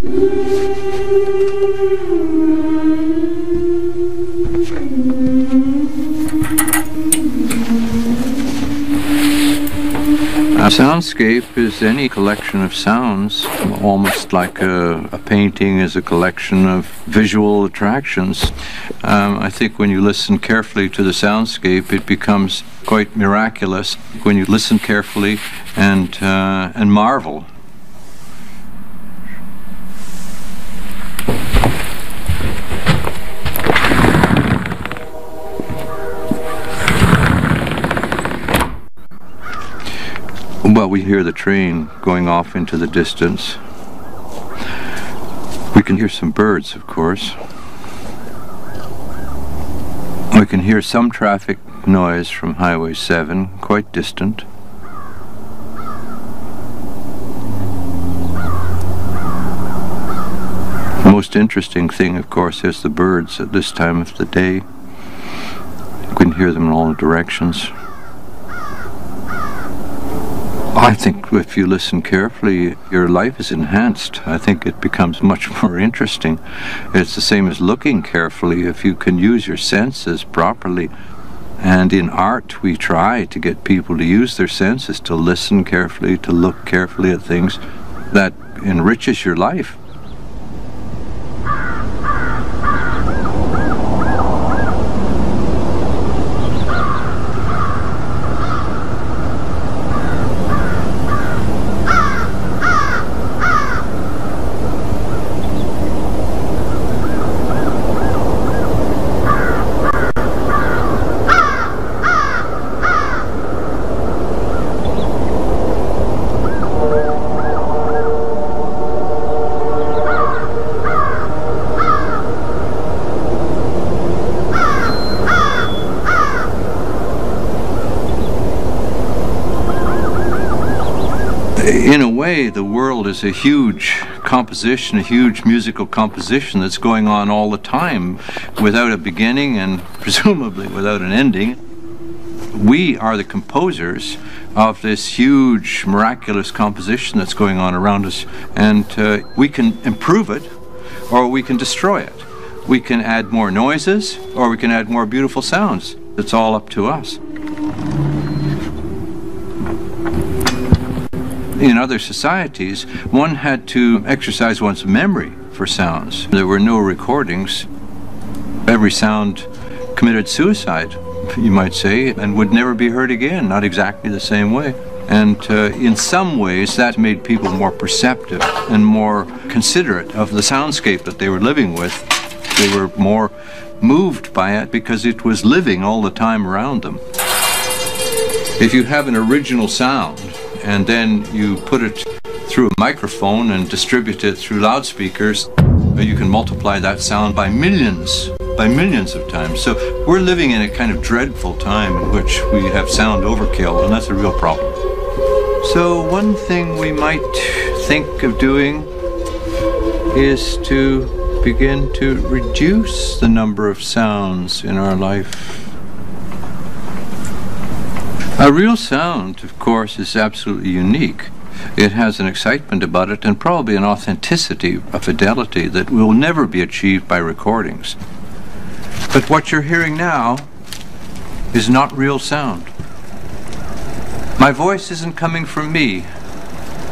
A soundscape is any collection of sounds, almost like a, a painting is a collection of visual attractions. Um, I think when you listen carefully to the soundscape, it becomes quite miraculous when you listen carefully and uh, and marvel. We hear the train going off into the distance. We can hear some birds, of course. We can hear some traffic noise from Highway 7, quite distant. The most interesting thing, of course, is the birds at this time of the day. You can hear them in all directions. I think if you listen carefully, your life is enhanced. I think it becomes much more interesting. It's the same as looking carefully. If you can use your senses properly, and in art, we try to get people to use their senses, to listen carefully, to look carefully at things, that enriches your life. in a way, the world is a huge composition, a huge musical composition that's going on all the time without a beginning and presumably without an ending. We are the composers of this huge, miraculous composition that's going on around us, and uh, we can improve it or we can destroy it. We can add more noises or we can add more beautiful sounds. It's all up to us. In other societies, one had to exercise one's memory for sounds. There were no recordings. Every sound committed suicide, you might say, and would never be heard again, not exactly the same way. And uh, in some ways, that made people more perceptive and more considerate of the soundscape that they were living with. They were more moved by it because it was living all the time around them. If you have an original sound, and then you put it through a microphone and distribute it through loudspeakers, uh, you can multiply that sound by millions, by millions of times. So we're living in a kind of dreadful time in which we have sound overkill, and that's a real problem. So one thing we might think of doing is to begin to reduce the number of sounds in our life. A real sound, of course, is absolutely unique. It has an excitement about it and probably an authenticity, a fidelity that will never be achieved by recordings. But what you're hearing now is not real sound. My voice isn't coming from me.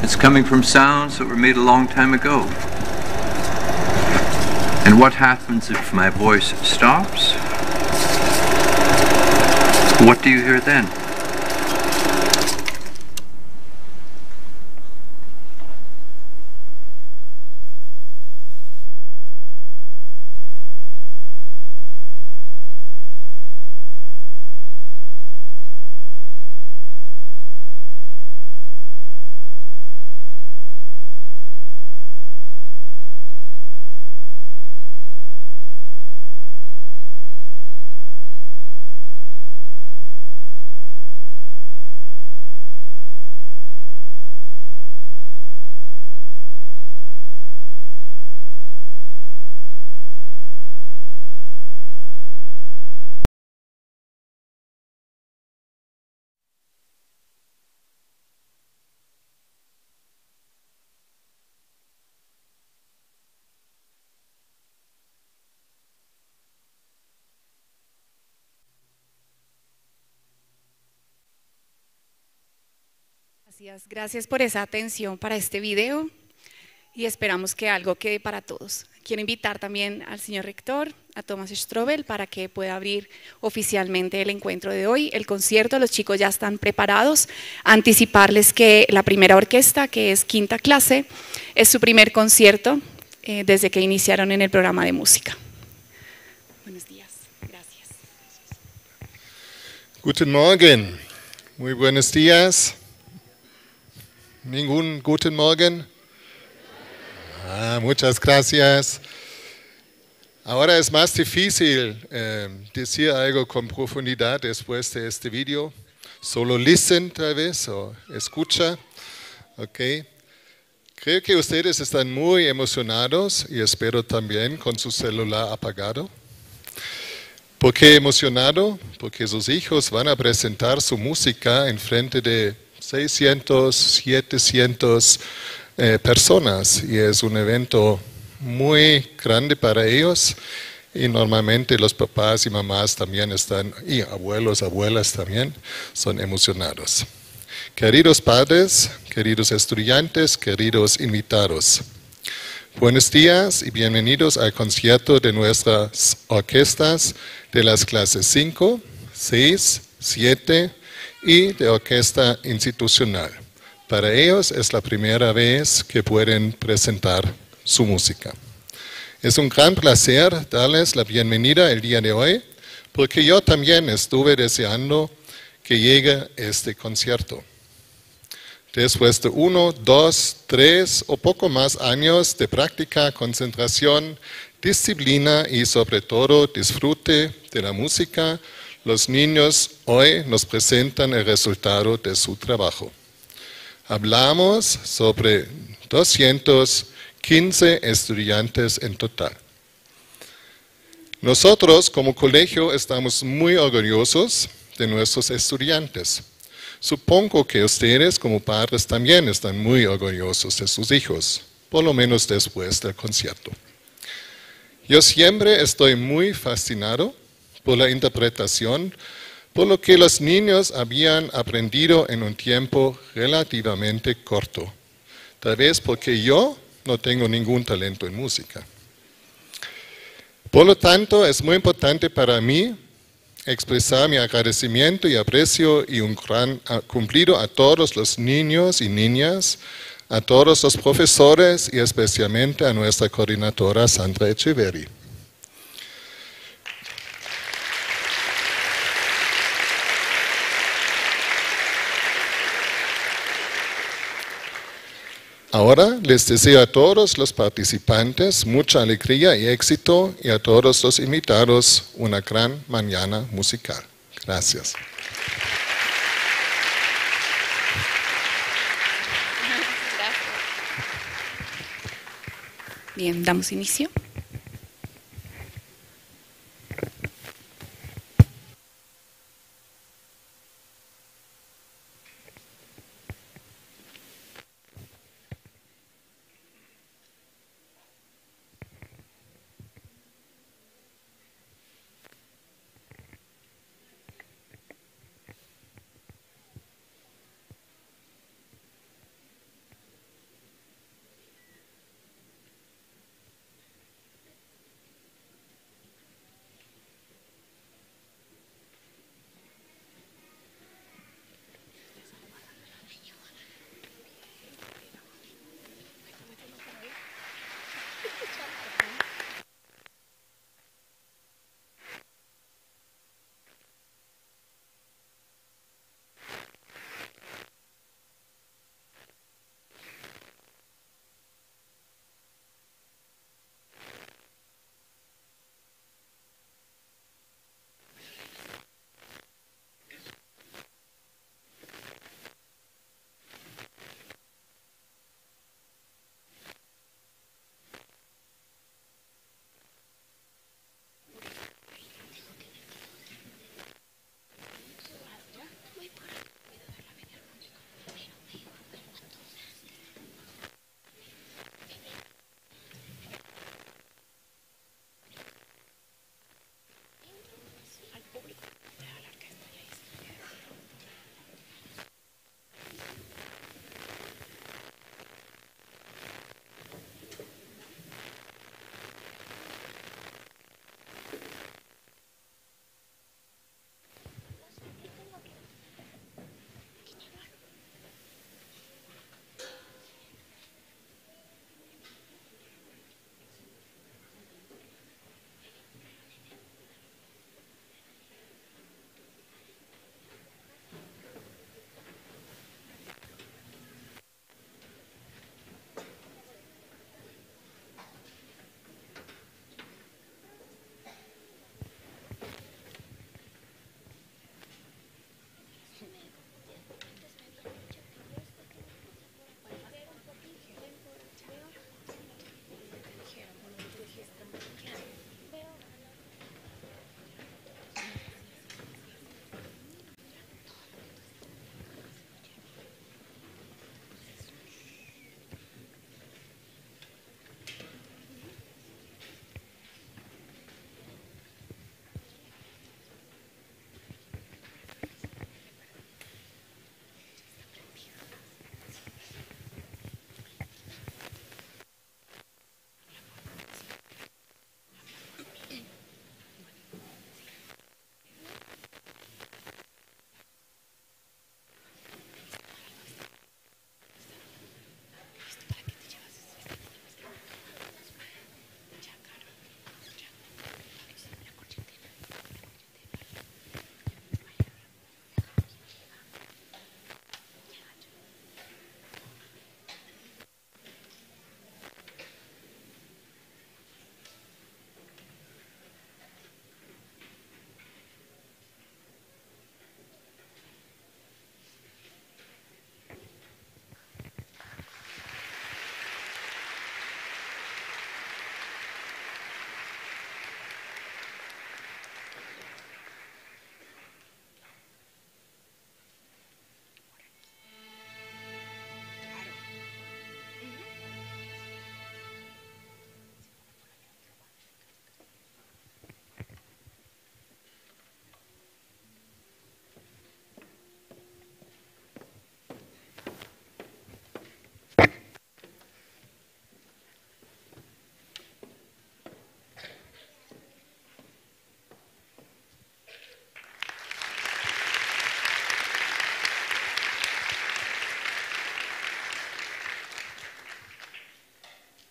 It's coming from sounds that were made a long time ago. And what happens if my voice stops? What do you hear then? Gracias, gracias por esa atención para este video y esperamos que algo quede para todos. Quiero invitar también al señor rector, a Thomas Strobel, para que pueda abrir oficialmente el encuentro de hoy, el concierto. Los chicos ya están preparados. Anticiparles que la primera orquesta, que es quinta clase, es su primer concierto eh, desde que iniciaron en el programa de música. Buenos días, gracias. Guten Morgen, muy buenos días. Ningún guten Morgen. Ah, muchas gracias. Ahora es más difícil eh, decir algo con profundidad después de este video. Solo listen tal vez o escucha. Ok. Creo que ustedes están muy emocionados y espero también con su celular apagado. ¿Por qué emocionado? Porque sus hijos van a presentar su música en frente de 600, 700 eh, personas y es un evento muy grande para ellos y normalmente los papás y mamás también están, y abuelos, abuelas también, son emocionados. Queridos padres, queridos estudiantes, queridos invitados, buenos días y bienvenidos al concierto de nuestras orquestas de las clases 5, 6, 7 y de orquesta institucional. Para ellos es la primera vez que pueden presentar su música. Es un gran placer darles la bienvenida el día de hoy, porque yo también estuve deseando que llegue este concierto. Después de uno, dos, tres o poco más años de práctica, concentración, disciplina y sobre todo disfrute de la música, los niños hoy nos presentan el resultado de su trabajo. Hablamos sobre 215 estudiantes en total. Nosotros como colegio estamos muy orgullosos de nuestros estudiantes. Supongo que ustedes como padres también están muy orgullosos de sus hijos, por lo menos después del concierto. Yo siempre estoy muy fascinado por la interpretación por lo que los niños habían aprendido en un tiempo relativamente corto, tal vez porque yo no tengo ningún talento en música. Por lo tanto, es muy importante para mí expresar mi agradecimiento y aprecio y un gran cumplido a todos los niños y niñas, a todos los profesores y especialmente a nuestra coordinadora Sandra Echeverri. Ahora les deseo a todos los participantes mucha alegría y éxito y a todos los invitados una gran mañana musical. Gracias. Bien, damos inicio.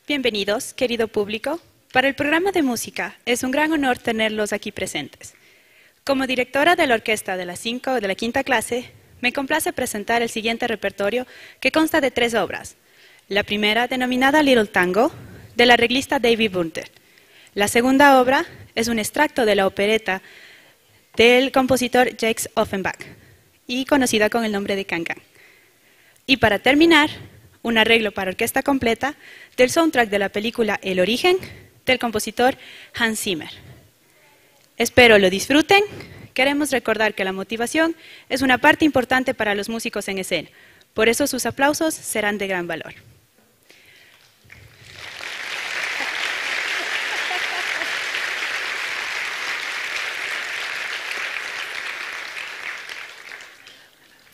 Bienvenidos, querido público. Para el programa de música es un gran honor tenerlos aquí presentes. Como directora de la orquesta de la, cinco, de la quinta clase, me complace presentar el siguiente repertorio que consta de tres obras. La primera, denominada Little Tango, de la arreglista David Bunter. La segunda obra es un extracto de la opereta del compositor Jacques Offenbach y conocida con el nombre de Cancan. Y para terminar, un arreglo para orquesta completa del soundtrack de la película El origen del compositor Hans Zimmer. Espero lo disfruten. Queremos recordar que la motivación es una parte importante para los músicos en escena. Por eso sus aplausos serán de gran valor.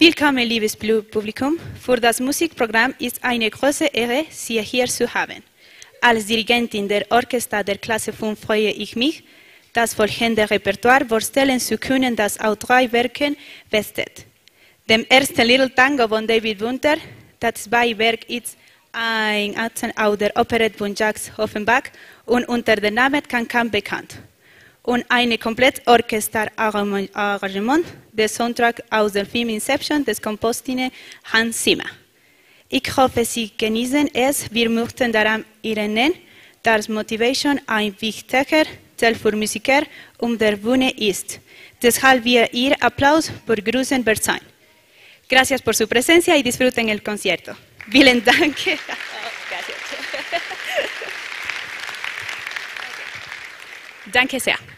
Willkommen, liebes Publikum. Für das Musikprogramm ist eine große Ehre, Sie hier zu haben. Als Dirigentin der Orchester der Klasse 5 freue ich mich, das folgende Repertoire vorstellen zu können, das auf drei Werken vestet. Dem ersten Little Tango von David Bunter, das zwei Werk ist ein Atzen aus der Operette von Jacques Offenbach und unter dem Namen Cancan bekannt. Und eine komplett Orchesterarrangement des Soundtrack aus dem Film Inception des Kompositors Hans Zimmer. Ich hoffe, Sie genießen es. Wir möchten daran erinnern, dass Motivation ein wichtiger Teil für Musiker um der Bühne ist. Deshalb wir Ihr Applaus begrüßen sein. Gracias por su presencia y disfruten el concierto. Vielen Dank. Danke sehr.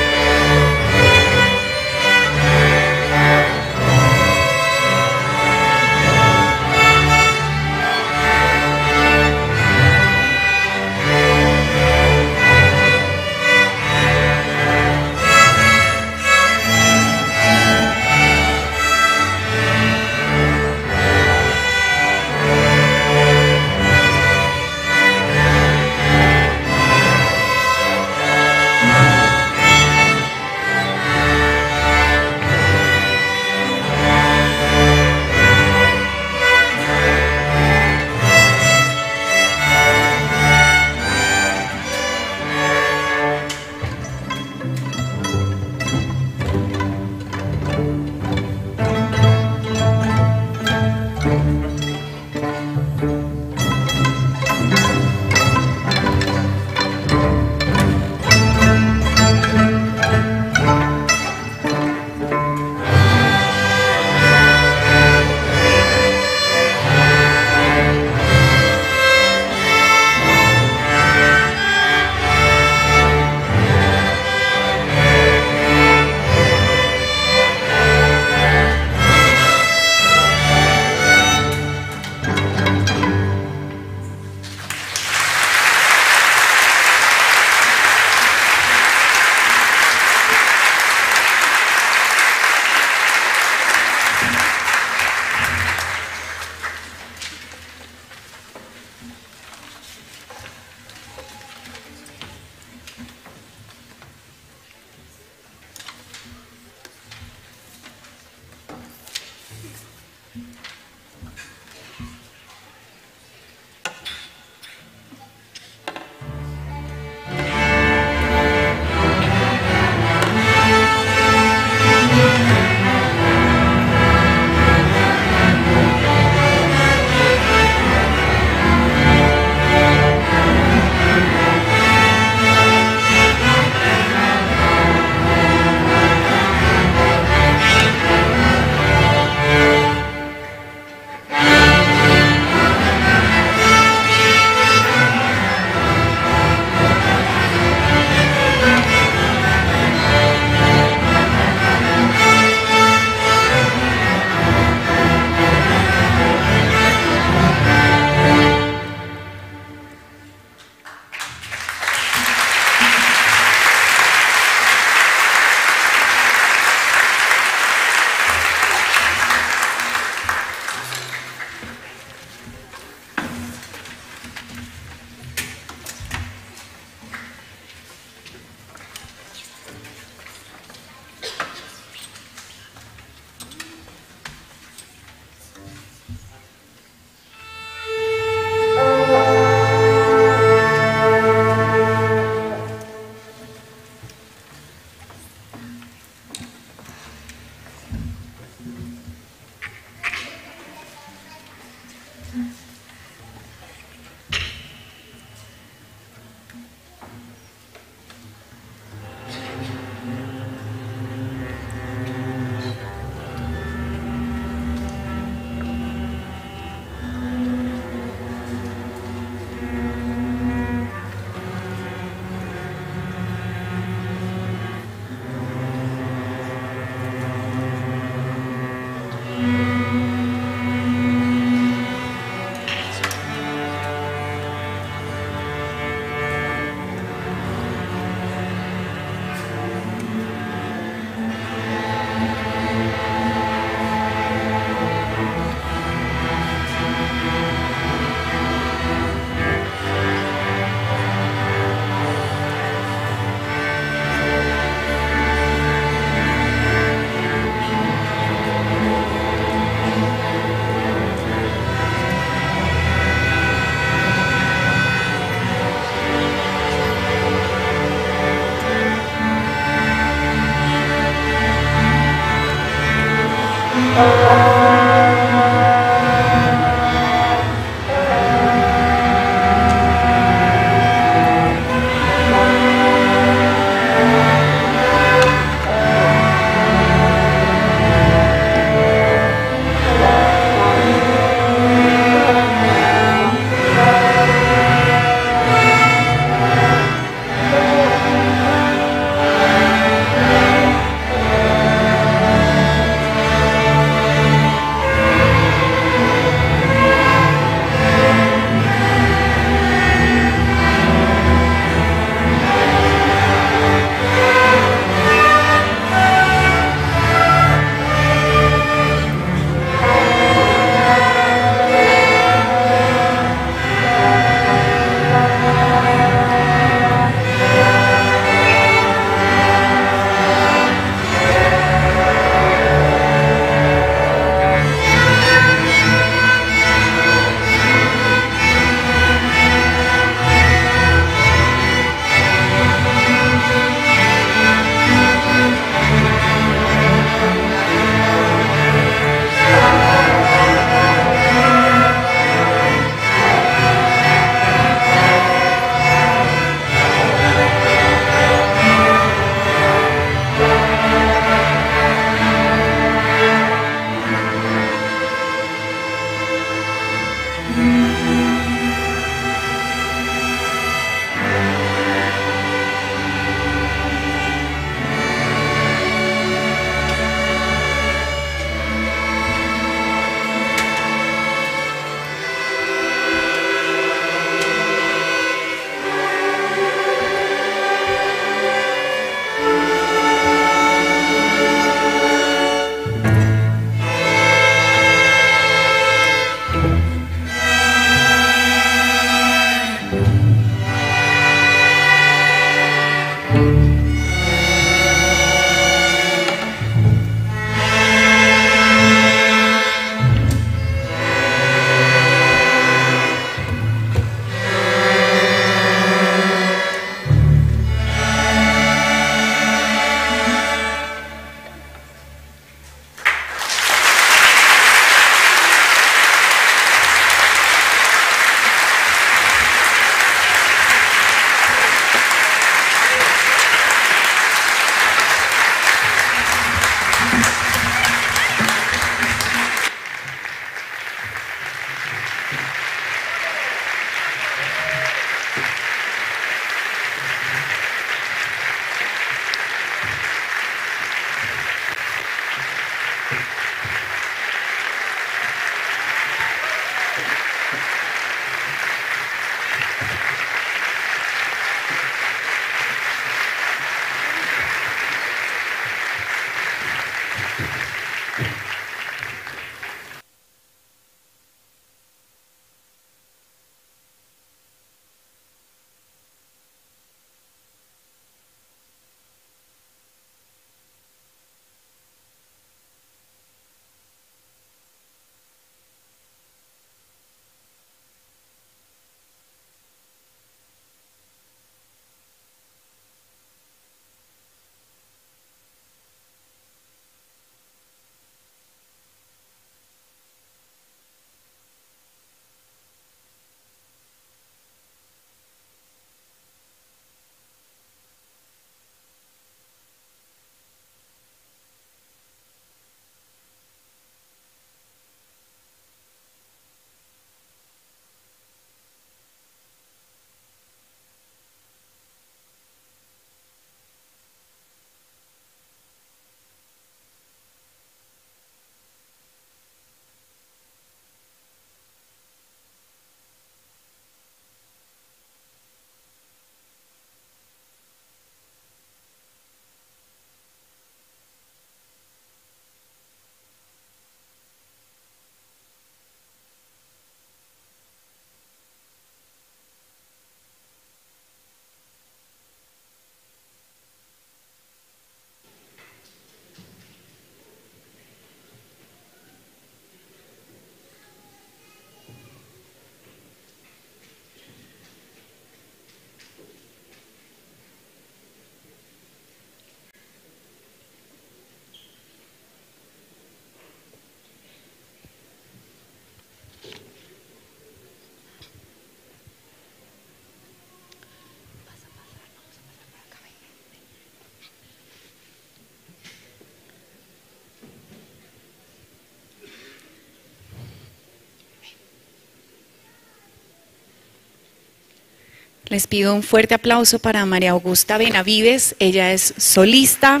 Les pido un fuerte aplauso para María Augusta Benavides. Ella es solista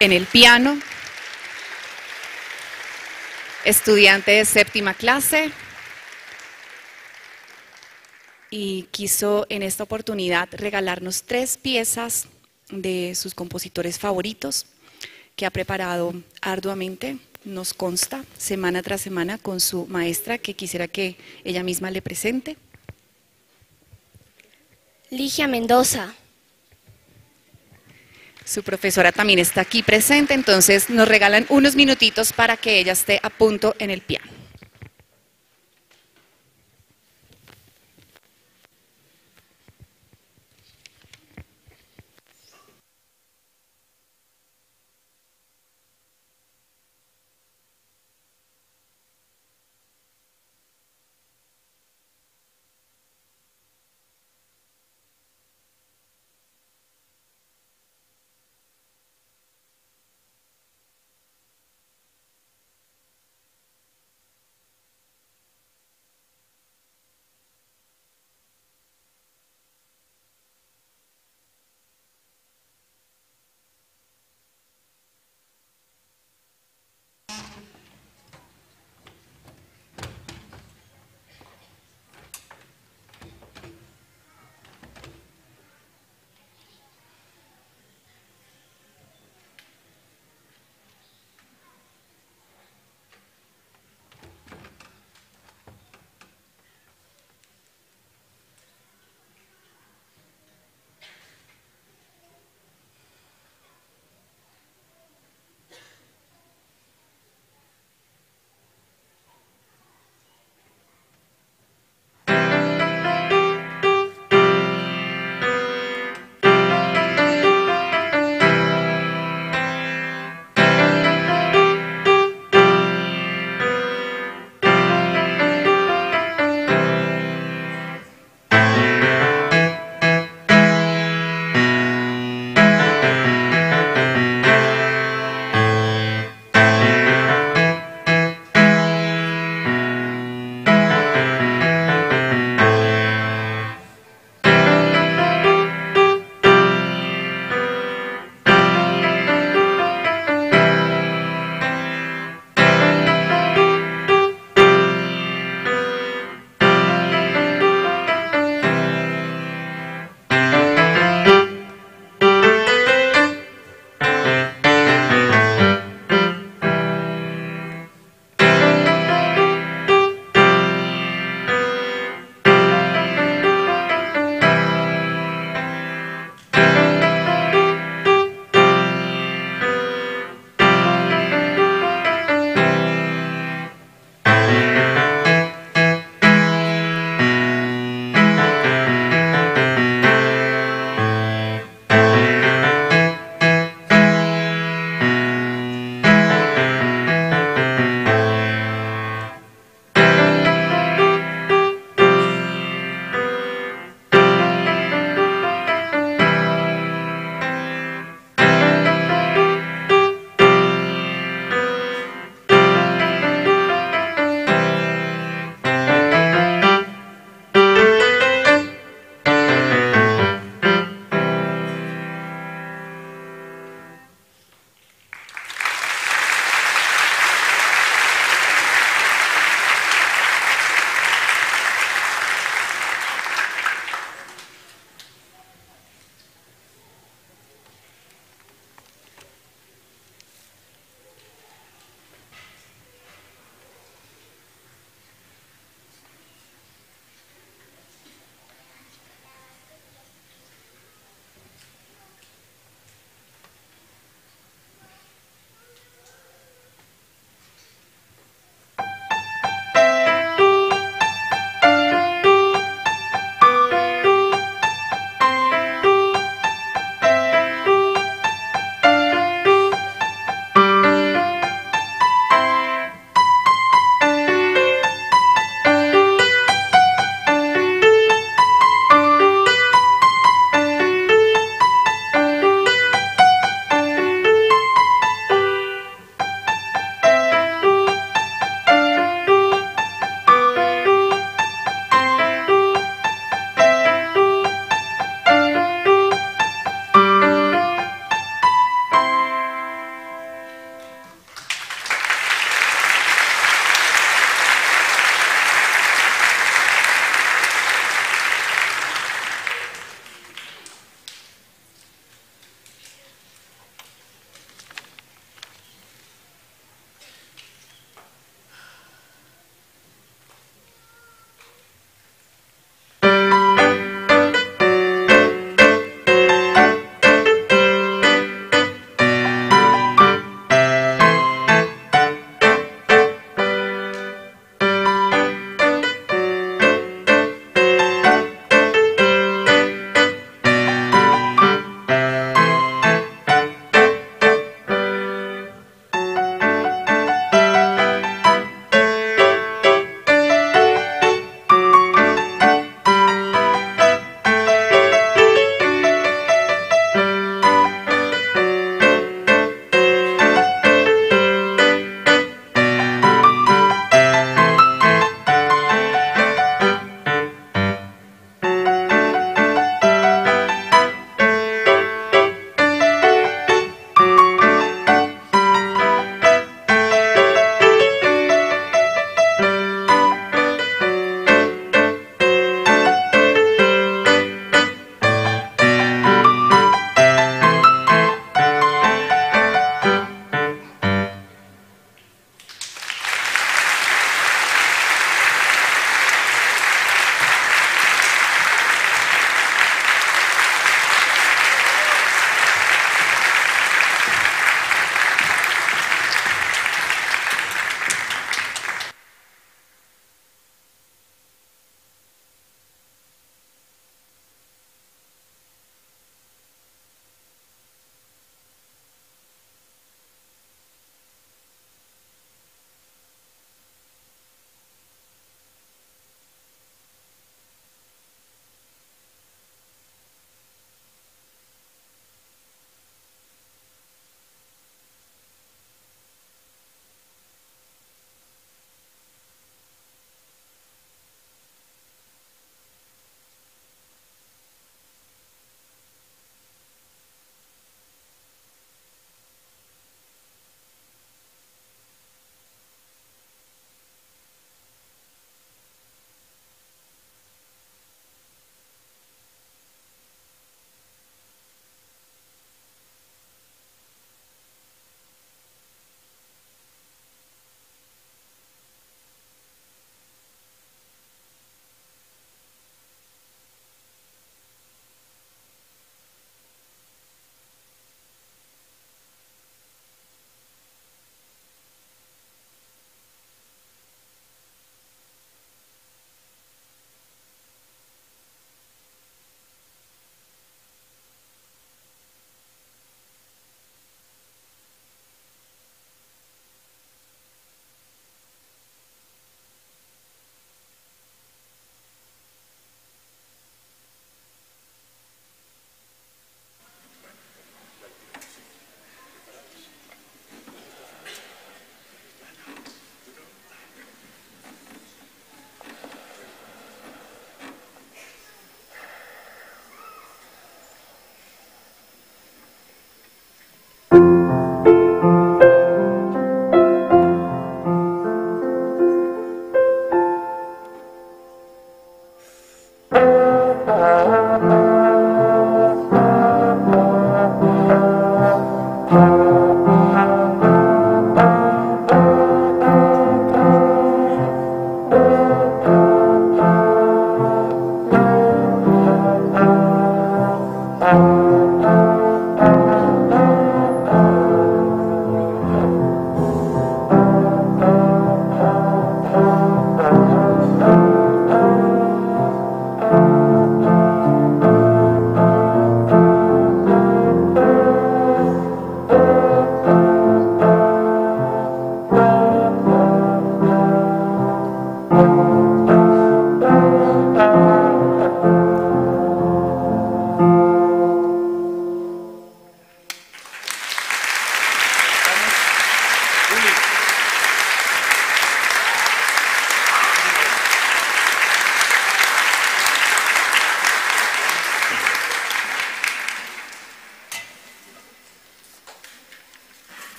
en el piano, estudiante de séptima clase y quiso en esta oportunidad regalarnos tres piezas de sus compositores favoritos que ha preparado arduamente, nos consta, semana tras semana con su maestra que quisiera que ella misma le presente. Ligia Mendoza. Su profesora también está aquí presente, entonces nos regalan unos minutitos para que ella esté a punto en el piano.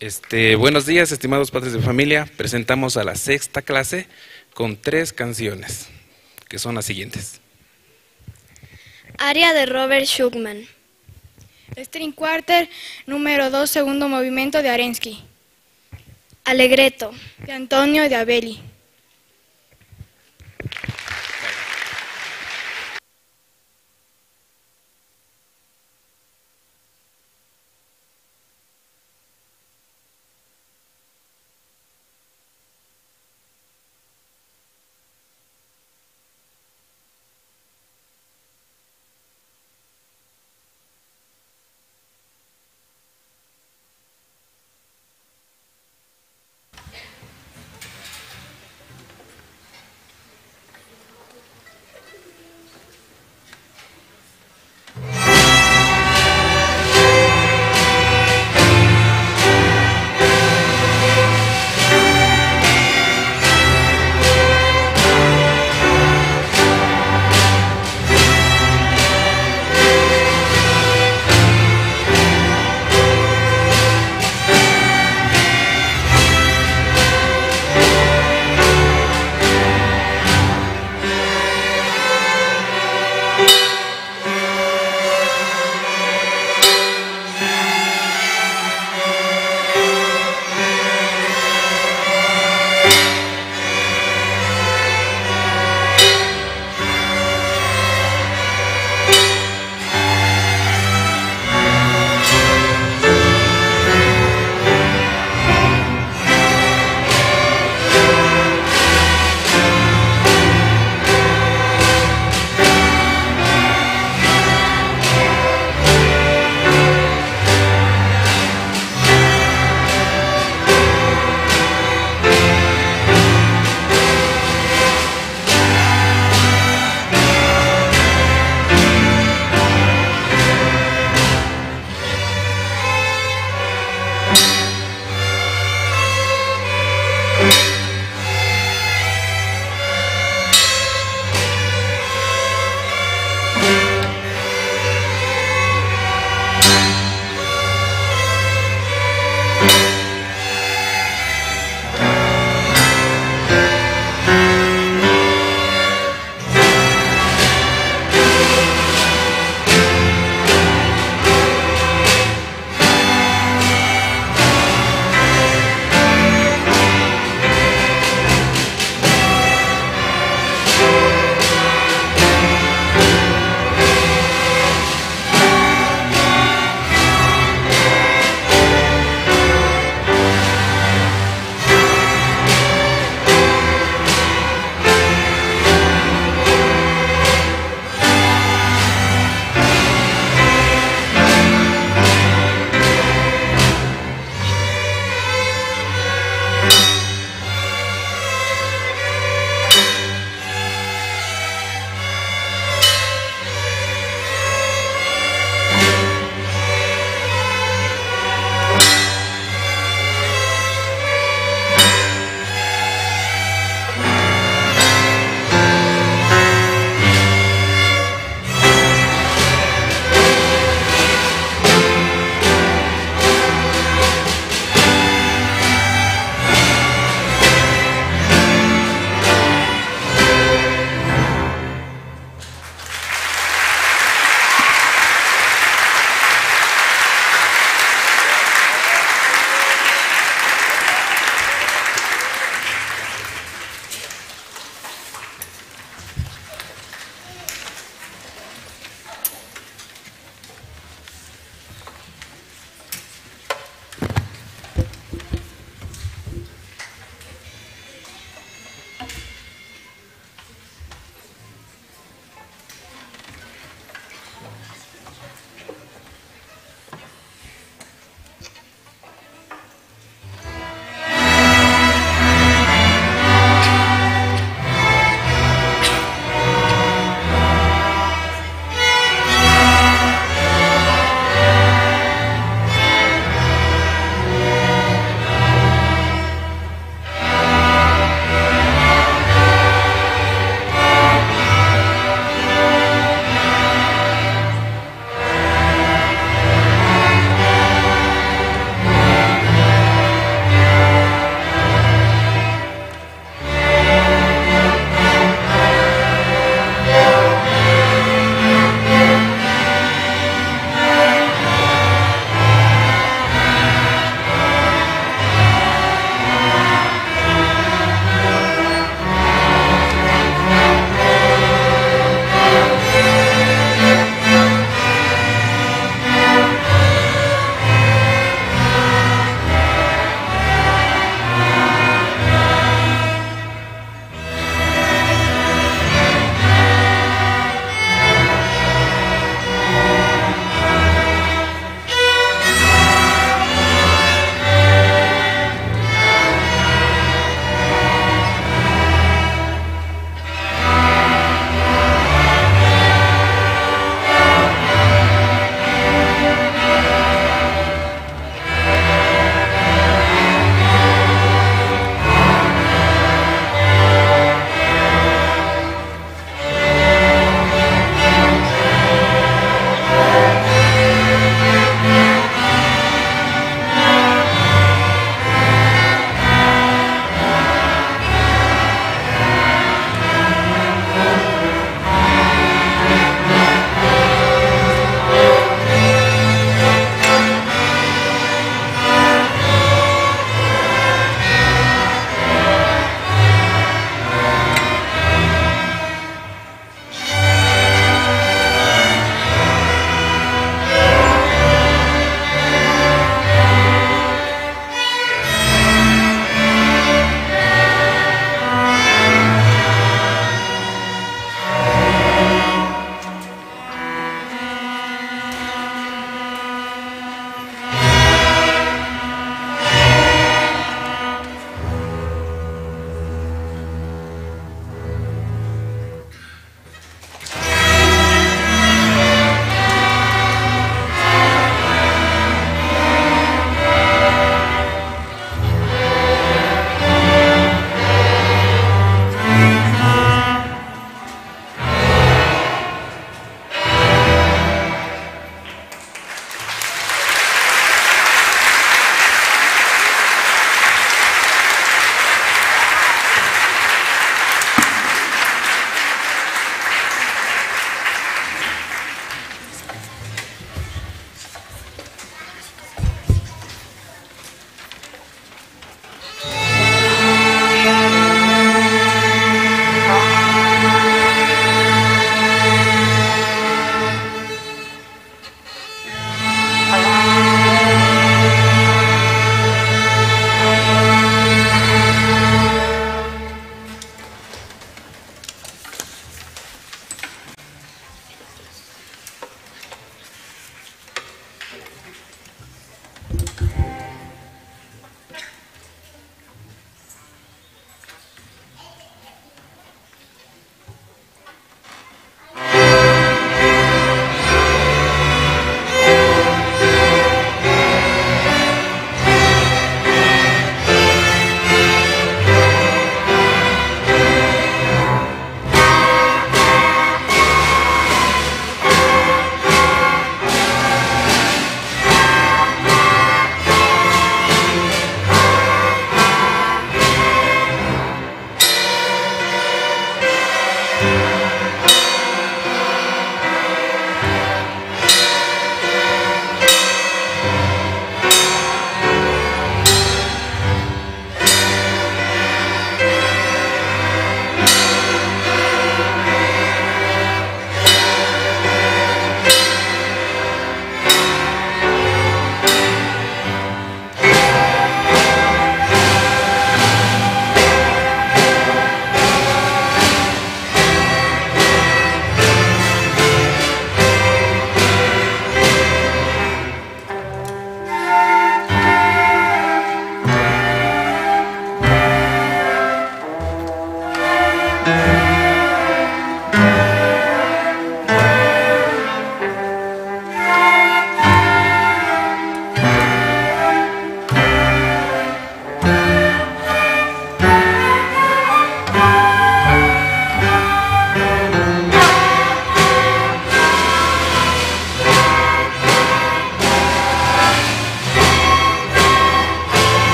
Este, buenos días, estimados padres de familia. Presentamos a la sexta clase con tres canciones, que son las siguientes. Aria de Robert Schumann. String Quarter, número 2, segundo movimiento de Arensky. Alegreto. De Antonio de Abeli.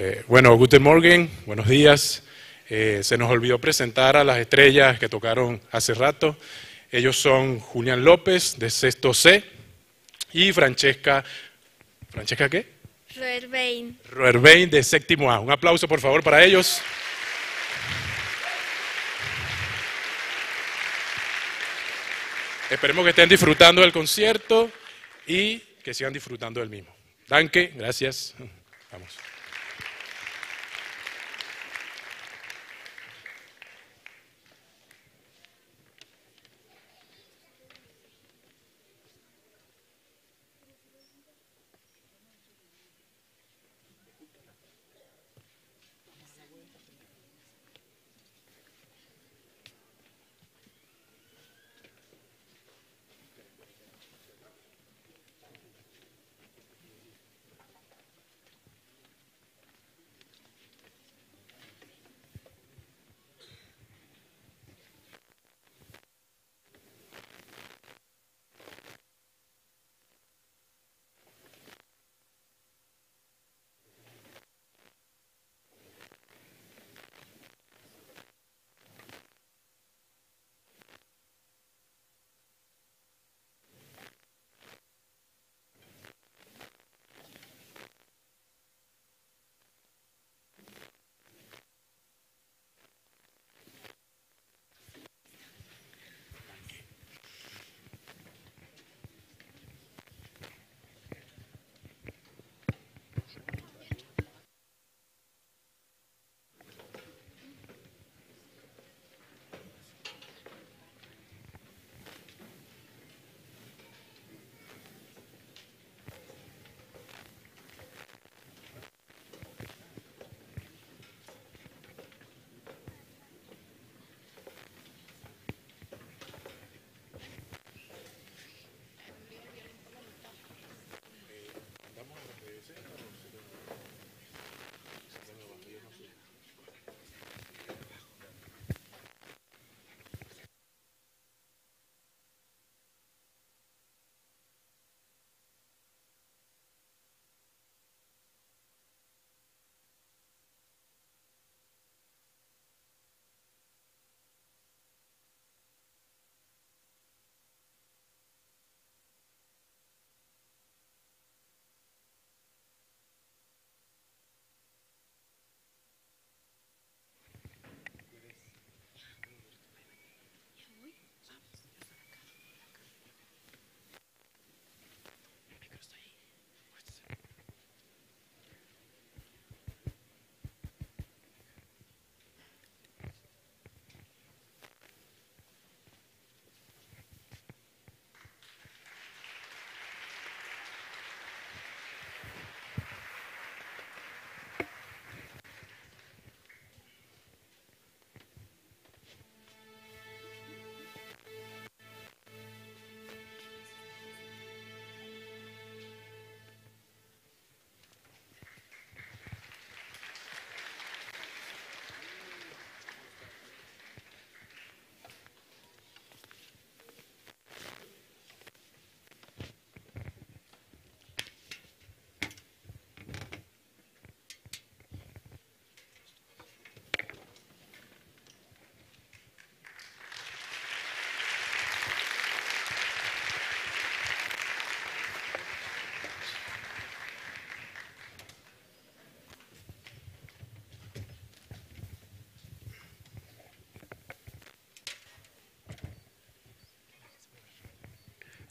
Eh, bueno, guten Morgen, buenos días. Eh, se nos olvidó presentar a las estrellas que tocaron hace rato. Ellos son Julián López, de sexto C, y Francesca, ¿Francesca qué? Roerbein. Roerbein, de séptimo A. Un aplauso, por favor, para ellos. Esperemos que estén disfrutando del concierto y que sigan disfrutando del mismo. Danke, gracias. Vamos.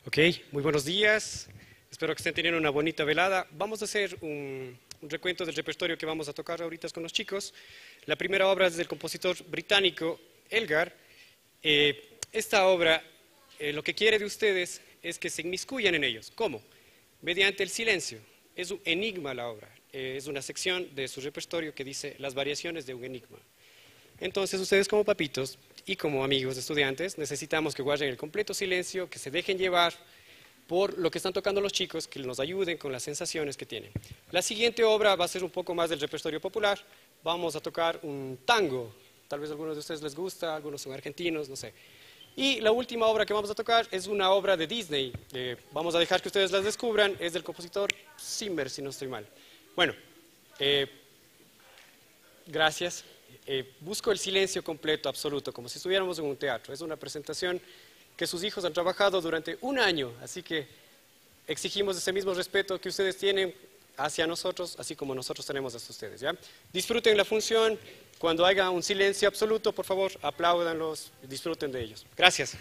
Ok, muy buenos días. Espero que estén teniendo una bonita velada. Vamos a hacer un, recuento del repertorio que vamos a tocar ahorita con los chicos. La primera obra es del compositor británico Elgar. Eh, esta obra eh, lo que quiere de ustedes es que se inmiscuyan en ellos. ¿Cómo? Mediante el silencio. Es un enigma la obra. Eh, es una sección de su repertorio que dice las variaciones de un enigma. Entonces ustedes como papitos y como amigos estudiantes necesitamos que guarden el completo silencio, que se dejen llevar por lo que están tocando los chicos, que nos ayuden con las sensaciones que tienen. La siguiente obra va a ser un poco más del repertorio popular. Vamos a tocar un tango. Tal vez a algunos de ustedes les gusta, algunos son argentinos, no sé. Y la última obra que vamos a tocar es una obra de Disney. Eh, vamos a dejar que ustedes las descubran. Es del compositor Zimmer, si no estoy mal. Bueno, eh, gracias. Eh, busco el silencio completo, absoluto, como si estuviéramos en un teatro. Es una presentación que sus hijos han trabajado durante un año, así que exigimos ese mismo respeto que ustedes tienen hacia nosotros, así como nosotros tenemos hacia ustedes. Disfruten la función. Cuando haya un silencio absoluto, por favor, apláudanlos, disfruten de ellos. Gracias.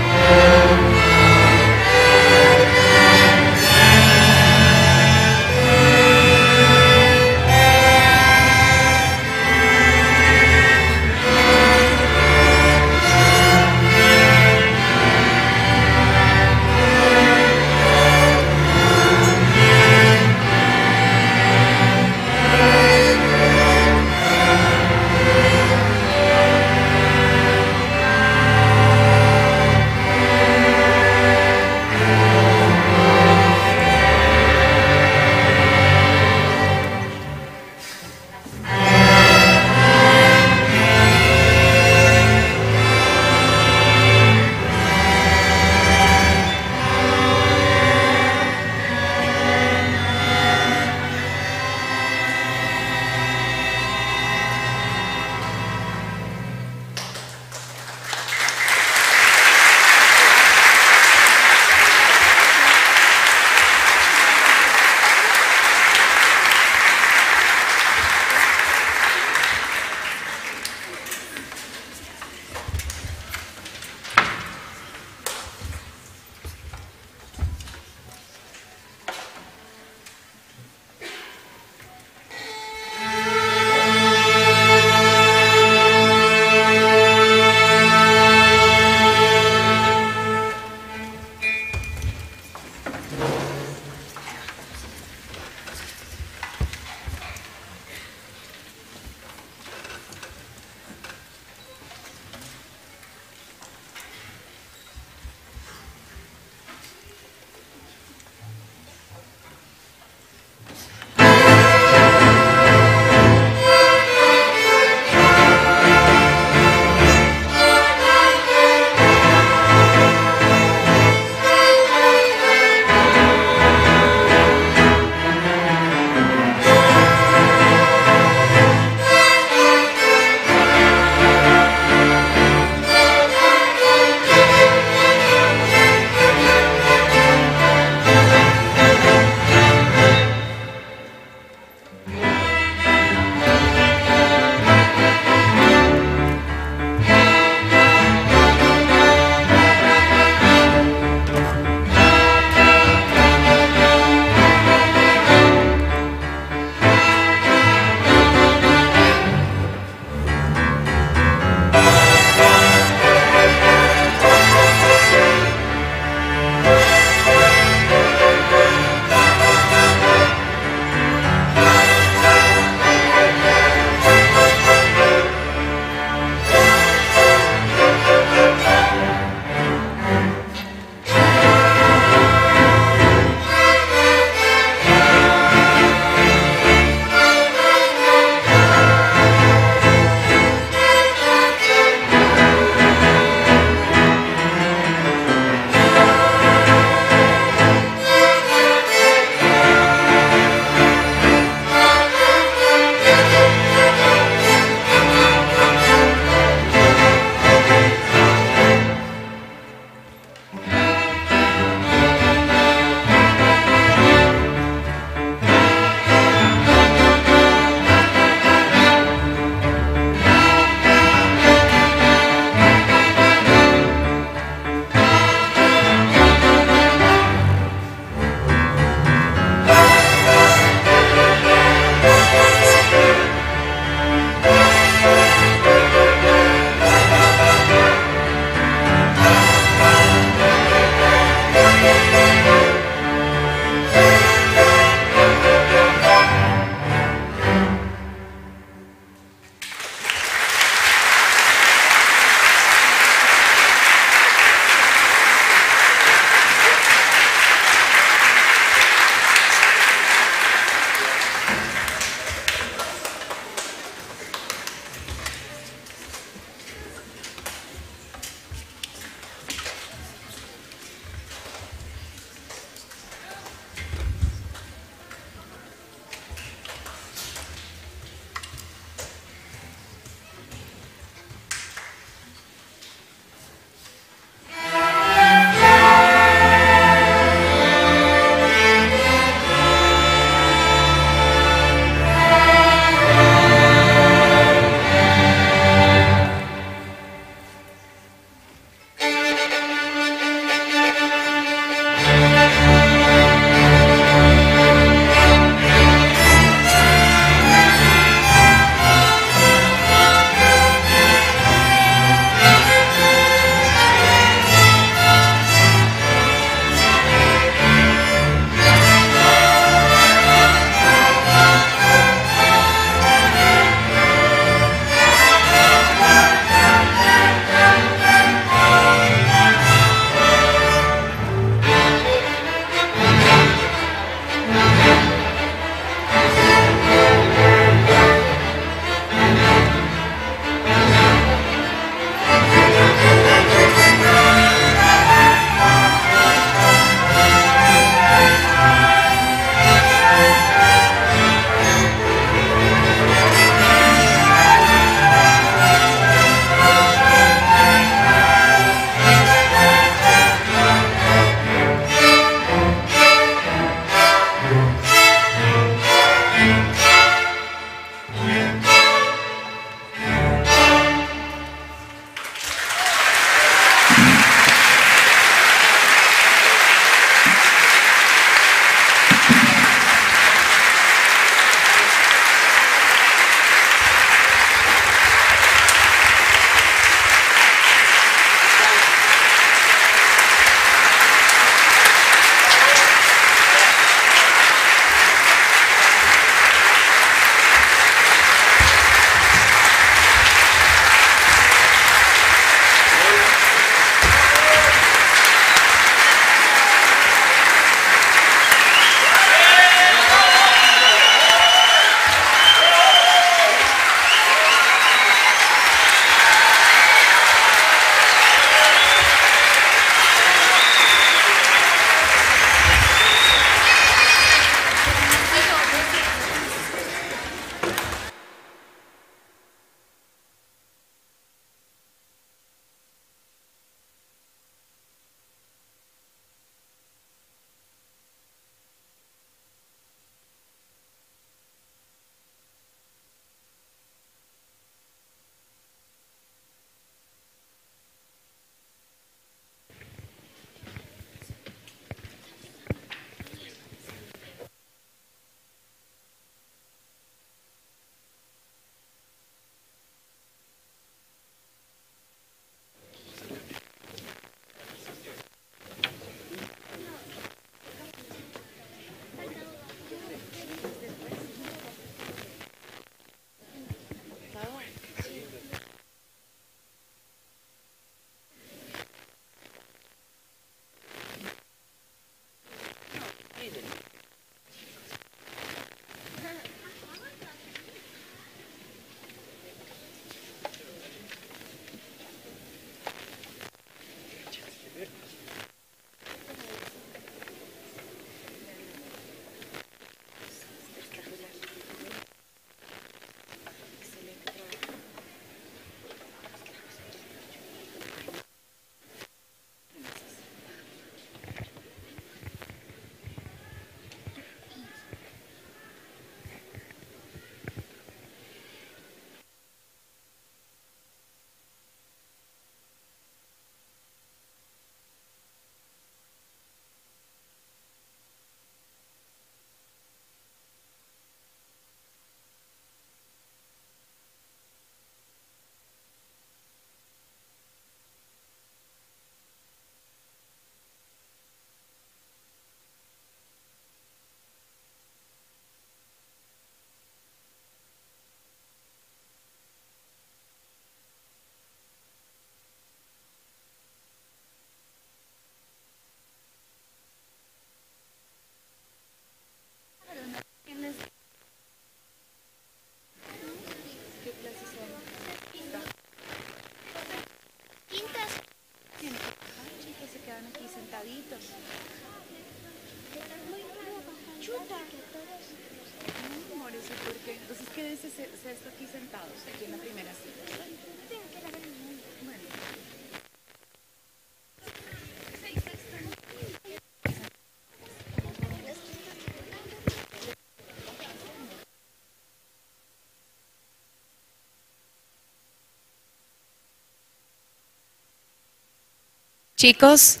Chicos,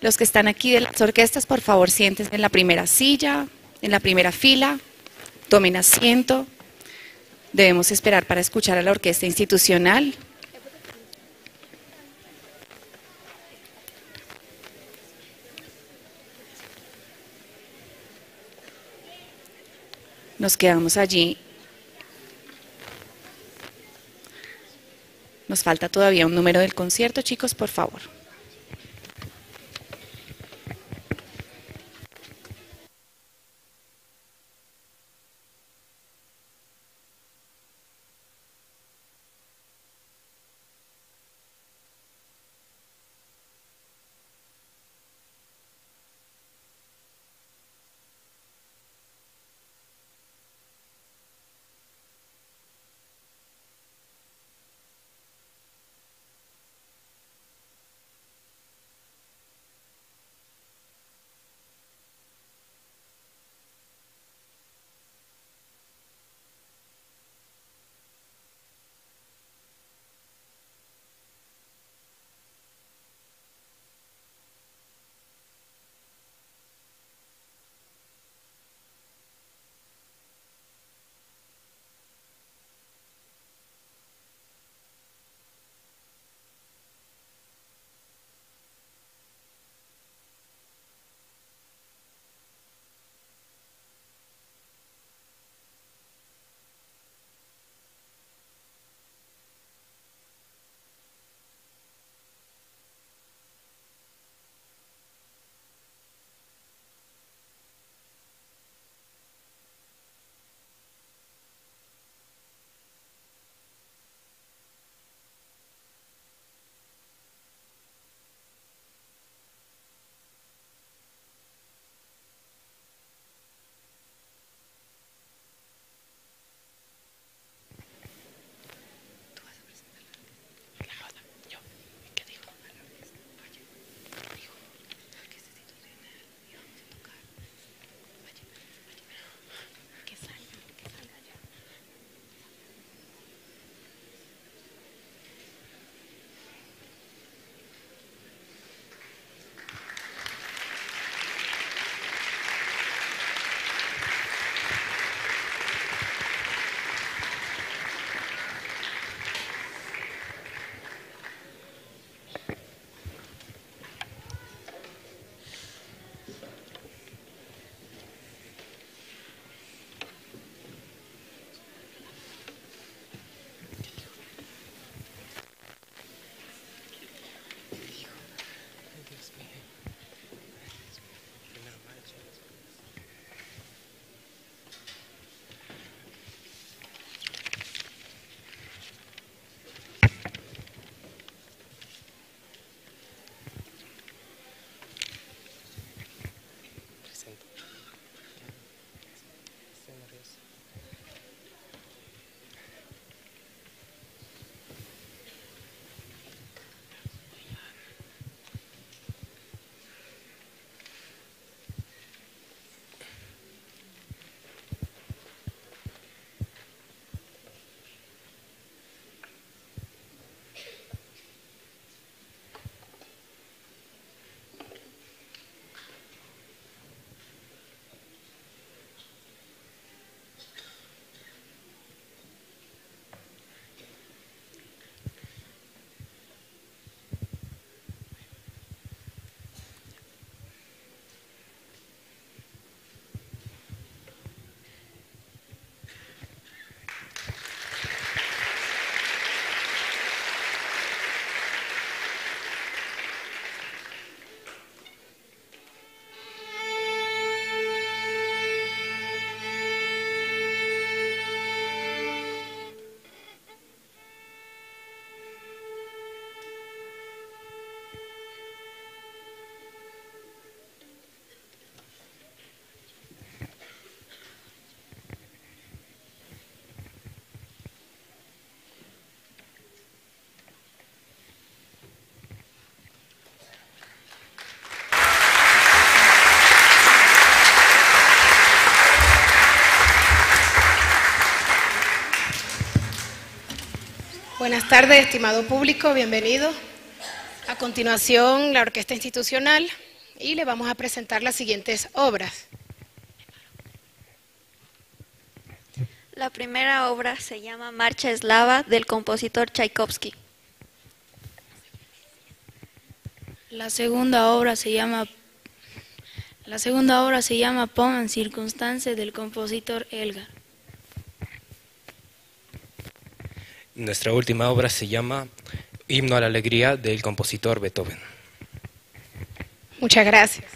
los que están aquí de las orquestas, por favor, siéntense en la primera silla, en la primera fila, tomen asiento. Debemos esperar para escuchar a la orquesta institucional. Nos quedamos allí. Nos falta todavía un número del concierto, chicos, por favor. Buenas tardes, estimado público, bienvenido. A continuación, la Orquesta Institucional y le vamos a presentar las siguientes obras. La primera obra se llama Marcha Eslava del compositor Tchaikovsky. La segunda obra se llama la segunda obra se llama Pon en circunstancia del compositor Elgar. Nuestra última obra se llama Himno a la Alegría del compositor Beethoven. Muchas gracias.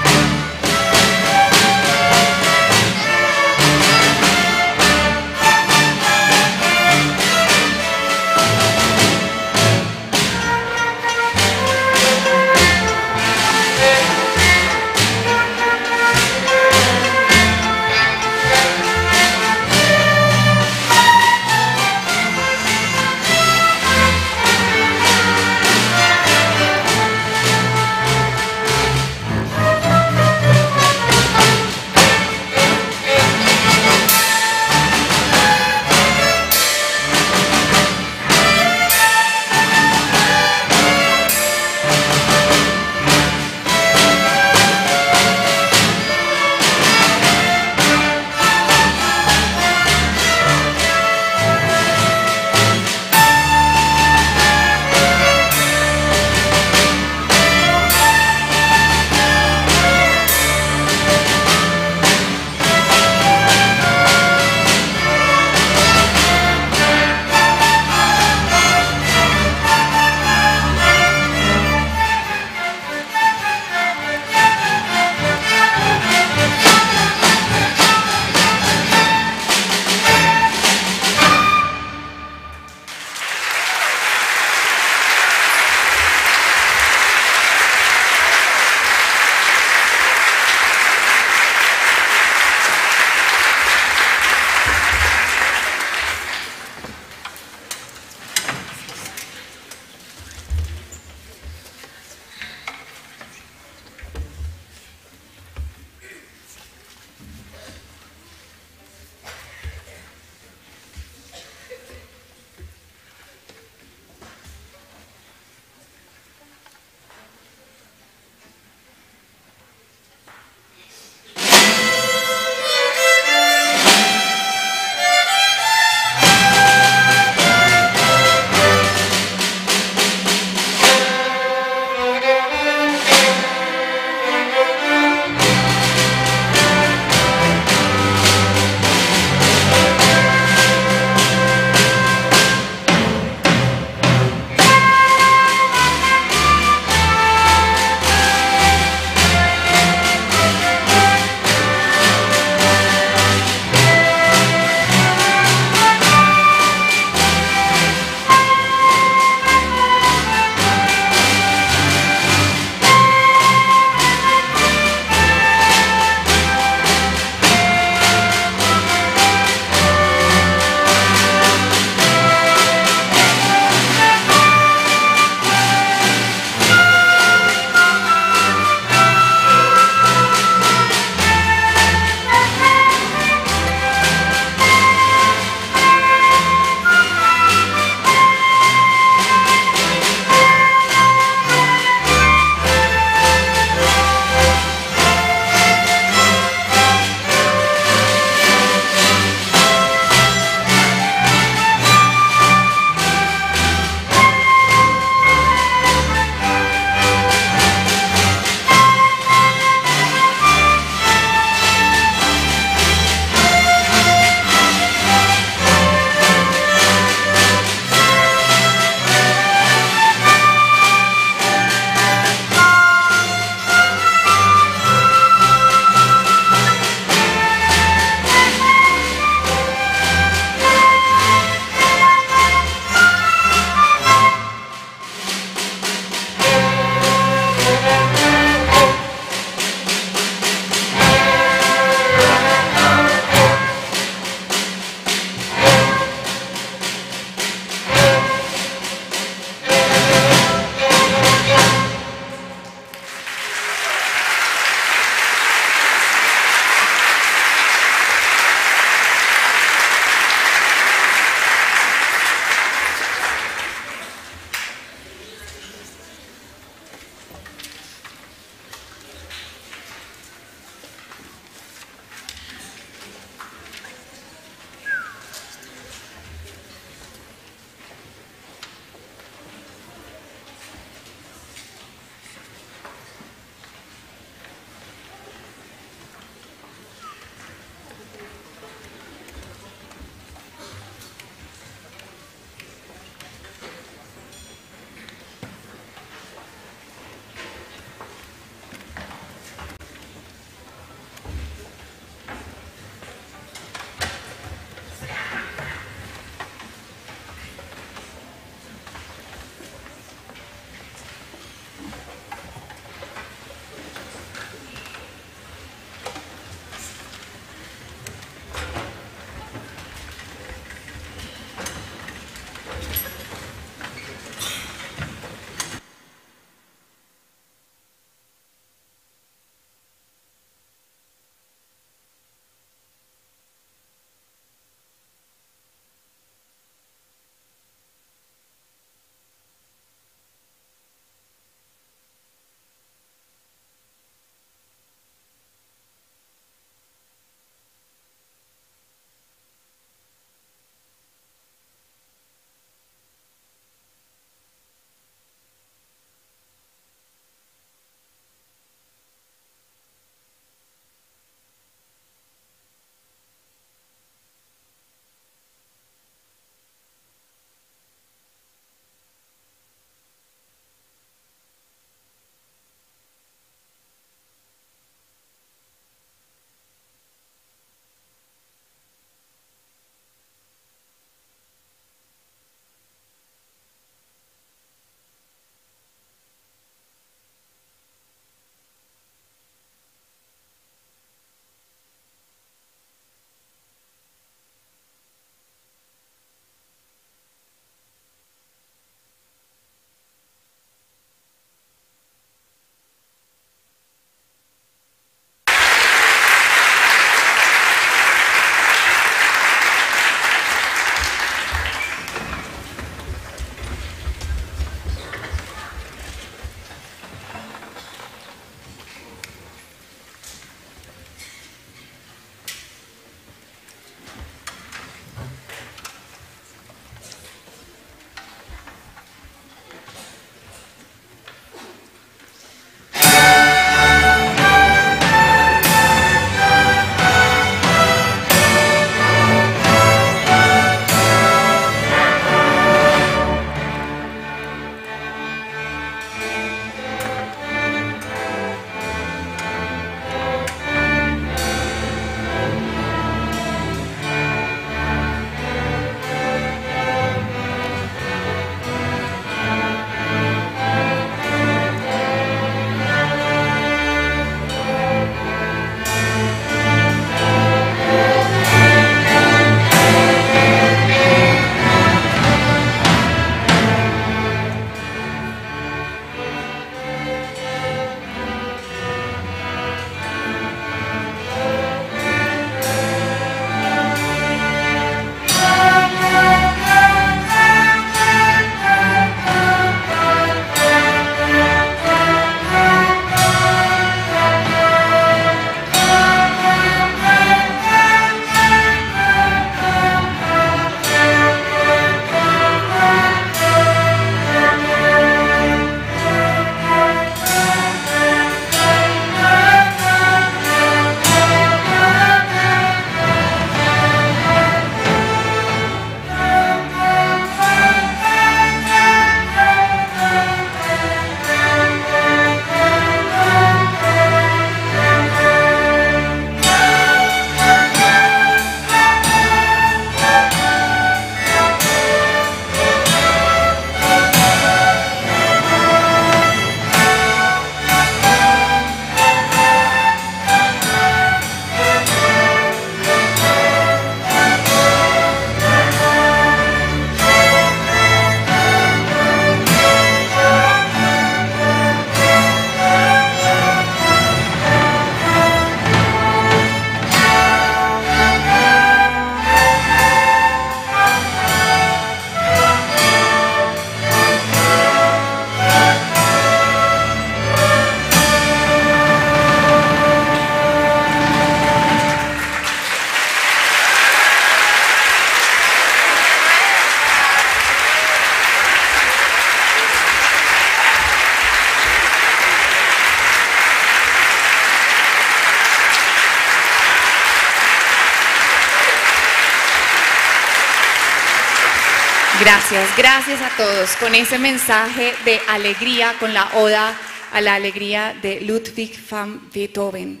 Gracias, a todos con ese mensaje de alegría, con la oda a la alegría de Ludwig van Beethoven.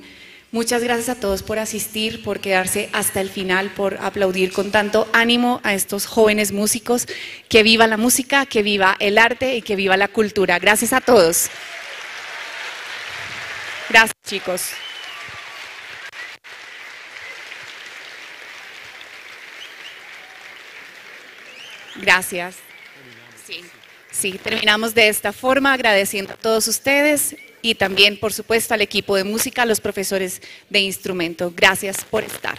Muchas gracias a todos por asistir, por quedarse hasta el final, por aplaudir con tanto ánimo a estos jóvenes músicos. Que viva la música, que viva el arte y que viva la cultura. Gracias a todos. Gracias, chicos. Gracias. Sí, terminamos de esta forma agradeciendo a todos ustedes y también, por supuesto, al equipo de música, a los profesores de instrumento. Gracias por estar.